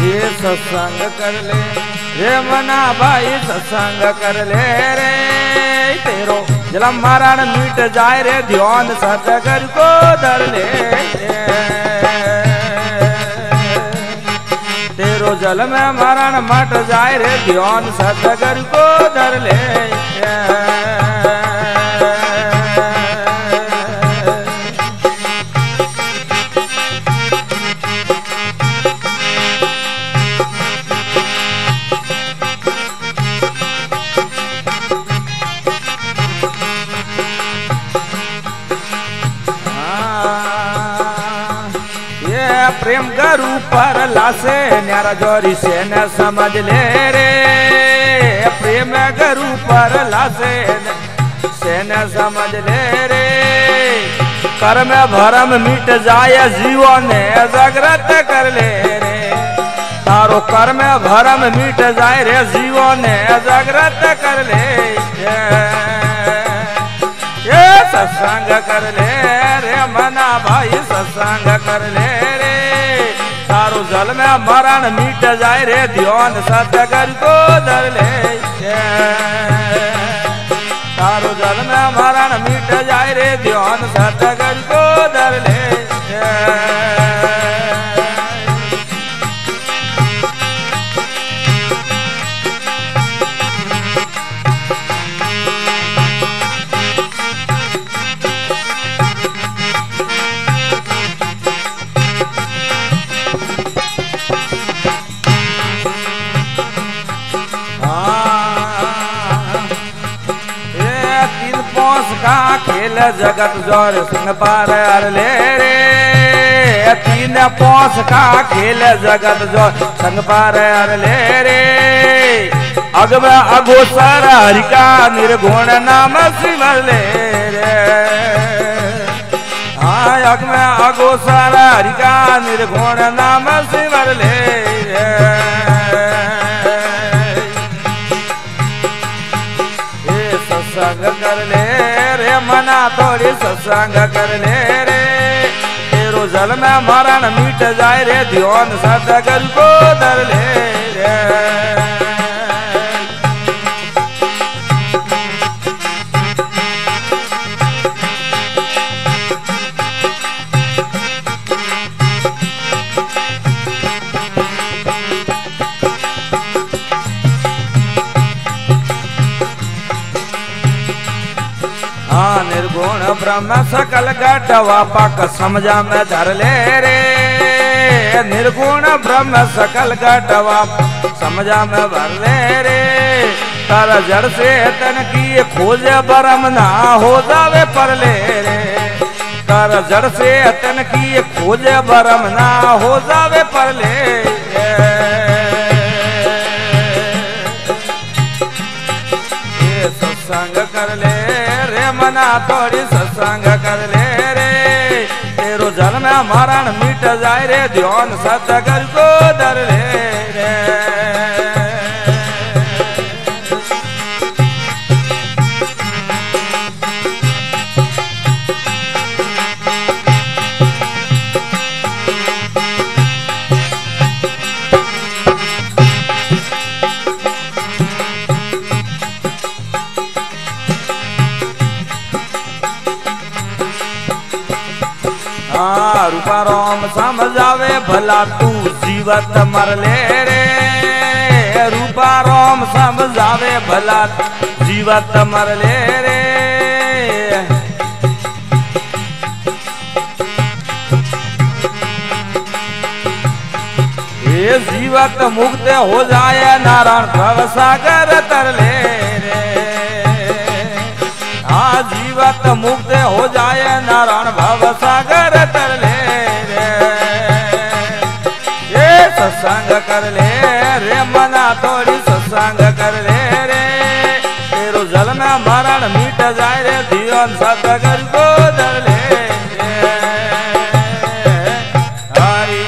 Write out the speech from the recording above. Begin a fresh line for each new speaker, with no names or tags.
ये सत्संग कर ले रे मना भाई, सत्संग कर ले रे तेरो। जलम मारण मिट जाए रे, ध्यान सतगर को धर ले तेरो जल में मारण मट जाए रे, ध्यान सतगर को धर ले प्रेम गरु पर लासे, न्यारा जोरी से न समझ ले रे। प्रेम गरु पर लासे, से न समझ ले रे। कर्म भरम मिट जाए जीवन जागृत कर ले रे। तारो कर्म भरम मिट जाए रे, जीवन जागृत कर ले। सत्संग कर ले रे मना भाई, सत्संग कर ले रे। तारो जल में मरण मीट जाए रे ध्यान सतगर को धर ले तारो जल में मरण मीट जाए रे ध्यान सतगर को का खेल जगत ज़ोर सिंह पार हर ले रे। तीन पोस का खेल जगत ज़ोर संग पार हर ले रे। अगव अगोसर हरिका निर्गुण नाम सिमर ले रे। अगव अगोसर हरिका निर्गुण नाम सिमर ले। थोड़ी सत्संग करने रे। तेरो जल में मरण मिट जाए रे, ध्यान सतगर को धर ले रे। ब्रह्म सकल घटवा पाक समझा में धर ले रे। निर्गुण ब्रह्म सकल घटवा समझा में भर ले रे। तर जड़ से तन की खोज बरम ना हो जावे पर ले रे। तर जड़ से तन की खोज बरम ना हो जावे पर ले थोड़ी सत्संग कर ले रे। तेरो जल में मरण मिट जाए रे ध्यान सतगर को धर ले रे। रूपा राम समझावे भला तू जीवत मर ले रे। रूपा राम समझावे भला जीवत मर ले रे। ये जीवत मुक्त हो जाए नारायण भव सागर तर ले रे। हाँ जीवत मुक्त हो जाए नारायण ये सत्संग कर ले रे, मना थोड़ी सत्संग कर ले रे। तेरो जल में मरण मिट जाए रे, जीवन सतगर को धर ले हरि